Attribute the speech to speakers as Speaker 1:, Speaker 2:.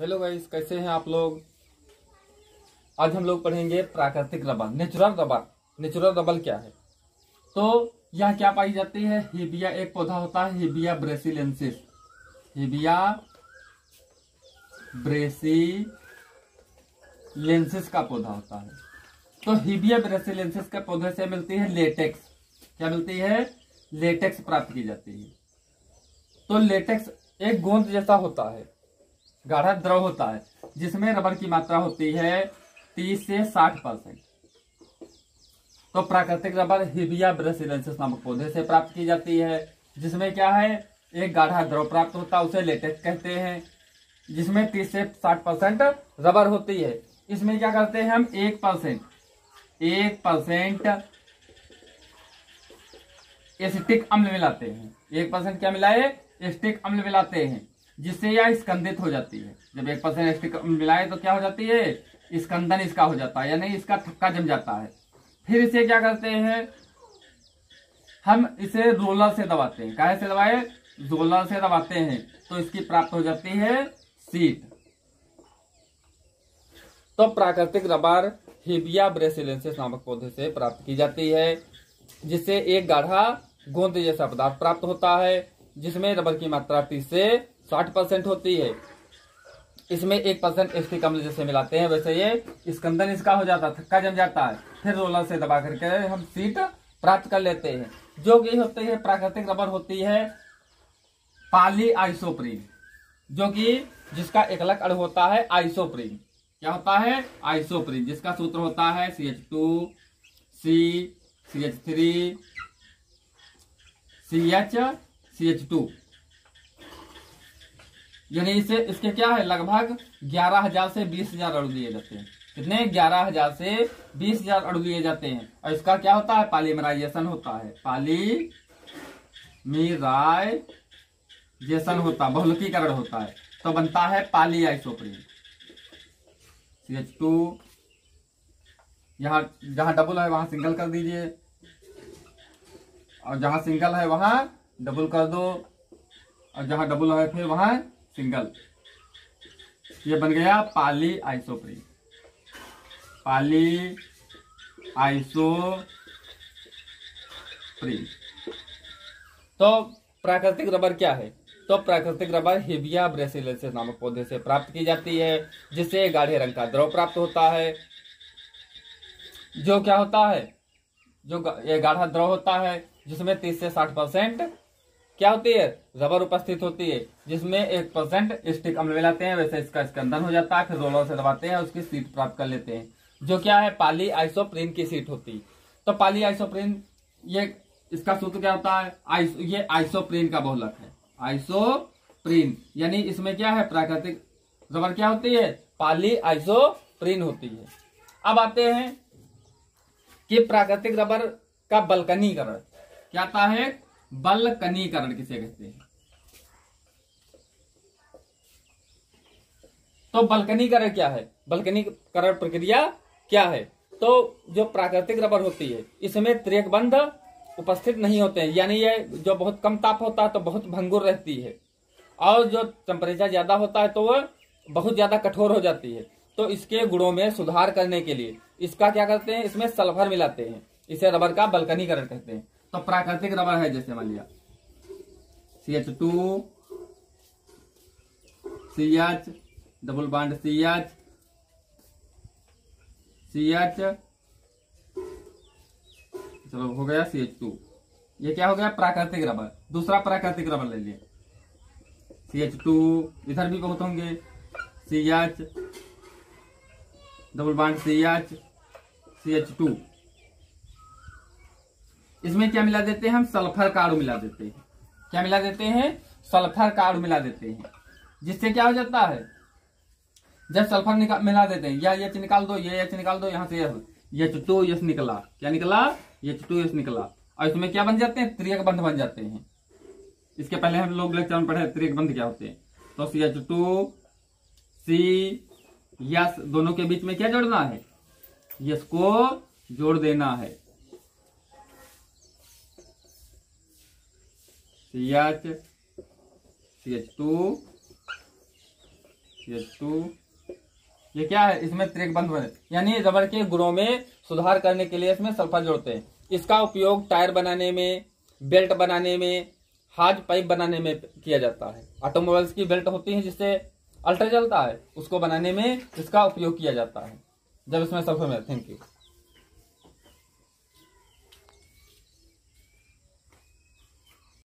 Speaker 1: Hello guys, कैसे हैं आप लोग? आज हम लोग पढ़ेंगे प्राकृतिक rubber natural rubber. Natural rubber क्या है? तो यह क्या पाई जाती है? हिबिया एक पौधा होता है हिबिया ब्रेसिलेंसिस हिबिया ब्रेसिलेंसिस का पौधा होता है। तो हिबिया ब्रेसिलेंसिस के पौधे से मिलती है लेटेक्स क्या मिलती है? लेटेक्स प्राप्त की जाती है। तो लेटेक्स एक गोंद जैसा होता है। गाढ़ा द्रव होता है, जिसमें रबर की मात्रा होती है 30 से 60 परसेंट। तो प्राकृतिक रबर हिबिया ब्रेसिलेंसिस नामक पौधे से प्राप्त की जाती है, जिसमें क्या है, एक गाढ़ा द्रव प्राप्त होता है, उसे लेटेक्स कहते हैं, जिसमें 30 से 60 परसेंट रबर होती है। इसमें क्या करते हैं हम, एक परसेंट एक परसेंट एसिटिक अम्ल मिलाते हैं। एक परसेंट क्या मिलाए, एस्टिक अम्ल मिलाते हैं। जिससे यह स्कंदित हो जाती है। जब एक परसेंट मिलाए तो क्या हो जाती है? स्कंदन इसका हो जाता है, यानी इसका थक्का जम जाता है। फिर इसे क्या करते हैं? हम इसे रोलर से दबाते हैं। काहे से दबाए? रोलर से दबाते हैं। तो इसकी प्राप्त हो जाती है सीट तो प्राकृतिक रबर हिबिया ब्रेसिलेंसिस नामक पौधे से प्राप्त की जाती है, जिससे एक गाढ़ा गोंद जैसा पदार्थ प्राप्त होता है, जिसमें रबर की मात्रा तीस से साठ परसेंट होती है। इसमें एक परसेंट एस्टिक अम्ल जैसे मिलाते हैं। वैसे ये स्कंदन इसका हो जाता है थक्का जम जाता है। फिर रोलर से दबा करके हम सीट प्राप्त कर लेते हैं। जो कि होती है, प्राकृतिक रबर होती है पाली आइसोप्रीन, जो कि जिसका एकलक अणु होता है आइसोप्रीन। क्या होता है? आइसोप्रीन, जिसका सूत्र होता है C H two C C H three C H C H two यानी इसे, इसके क्या है? लगभग ग्यारह हज़ार से बीस हज़ार अणु दिए जाते हैं। कितने? ग्यारह हज़ार से बीस हज़ार अणु दिए जाते हैं। और इसका क्या होता है? पॉलीमराइजेशन होता है। पॉलीमीराइजेशन होता है बहुलकीकरण होता है। तो बनता है polyisoprene C H two यहाँ, जहाँ डबल है, वहाँ सिंगल कर दीजिए। और जहाँ सिंगल है, वहाँ डबल कर दो। और जहाँ डबल है, फिर वहाँ सिंगल। ये बन गया पाली आइसोप्रीन। पाली आइसोप्रीन। तो प्राकृतिक रबर क्या है? तो प्राकृतिक रबर हिबिया ब्रेसिलेंसिस नामक पौधे से प्राप्त की जाती है, जिससे गाढ़े रंग का द्रव प्राप्त होता है। जो क्या होता है? जो ये गाढ़ा द्रव होता है, जिसमें 30 से 60 परसेंट क्या होती है? रबर उपस्थित होती है जिसमें एक परसेंट स्टिक अम्ल मिलाते हैं वैसे इसका स्कंदन हो जाता है फिर रोलर से दबाते हैं उसकी सीट प्राप्त कर लेते हैं। जो क्या है? पाली आइसोप्रीन की सीट होती है। तो पाली आइसोप्रीन ये इसका सूत्र क्या होता है? आइस, ये आइसोप्रीन का बहुलक है। आइसोप्रीन यानी इसमें क्या है? प्राकृतिक रबर क्या होती है? पाली आइसोप्रीन होती है। अब आते हैं कि प्राकृतिक रबर का बल्कनीकरण। क्या आता है? बलकनीकरण किसे कहते हैं? तो बल्कनीकरण क्या है? बल्कनीकरण प्रक्रिया क्या है? तो जो प्राकृतिक रबर होती है, इसमें त्रिक बंध उपस्थित नहीं होते हैं। यानी ये जो बहुत कम ताप होता है तो बहुत भंगुर रहती है। और जो टेम्परेचर ज़्यादा होता है तो वह बहुत ज़्यादा कठोर हो जाती है। तो इसके गुणों में सुधार करने के लिए इसका क्या करते हैं? इसमें सल्फ़र मिलाते हैं। इसे रबर का बल्कनीकरण कहते हैं। तो प्राकृतिक रबर है जैसे मान लिया। C H two C H double bond C H सी एच चलो हो गया सी एच टू ये क्या हो गया? प्राकृतिक रबर। दूसरा प्राकृतिक रबर ले लिए। सी एच टू इधर भी बहुत होंगे। C H double bond C H C H two इसमें क्या मिला देते हैं? हम सल्फ़र का मिला देते हैं। क्या मिला देते हैं? सल्फ़र का मिला देते हैं। जिससे क्या हो जाता है? जब सल्फ़र मिला देते हैं, या एच निकाल दो, ये एच निकाल दो, यहाँ से एच टू एस निकला। क्या निकला? एच टू एस निकला। और इसमें क्या बन जाते हैं? त्रियक बंध बन जाते हैं। इसके पहले हम लोग लेक्चर में पढ़े त्रियक बंध क्या होते हैं। तो C H two C, yes, दोनों के बीच में क्या जोड़ना है? यस को जोड़ देना है। सी एच टू ये टू ये क्या है? इसमें त्रिक बंद बने। यानी रबर के गुणों में सुधार करने के लिए इसमें सल्फ़र जोड़ते हैं। इसका उपयोग टायर बनाने में, बेल्ट बनाने में हाज पाइप बनाने में किया जाता है। ऑटोमोबाइल्स की बेल्ट होती है जिससे अल्टर चलता है। उसको बनाने में इसका उपयोग किया जाता है। जब इसमें सल्फ़र में थैंक यू